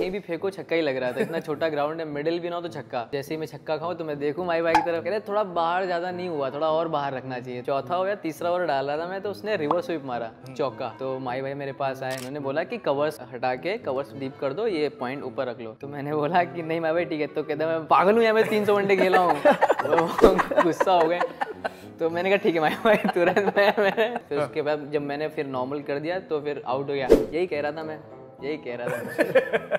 कहीं भी फेंको छक्का ही लग रहा था। इतना छोटा ग्राउंड है मिडिल भी ना हो तो छक्का। जैसे ही मैं छक्का खाऊं तो मैं देखूँ माई भाई की तरफ़ कह रहे थोड़ा बाहर ज़्यादा नहीं हुआ थोड़ा और बाहर रखना चाहिए। चौथा हो गया तीसरा ओवर डाल रहा था मैं तो उसने रिवर्स स्वीप मारा हम्म। चौका। तो माई भाई मेरे पास आए उन्होंने बोला कि कवर्स हटा के कवर्स डीप कर दो ये पॉइंट ऊपर रख लो। तो मैंने बोला कि नहीं माई भाई ठीक है। तो कहते मैं पागल हूँ या मैं तीन सौ वनडे खेला हूँ। तो गुस्सा हो गए। तो मैंने कहा ठीक है माई भाई तुरंत मैं मैंने फिर हाँ। उसके बाद जब मैंने फिर नॉर्मल कर दिया तो फिर आउट हो गया। यही कह रहा था मैं यही कह रहा था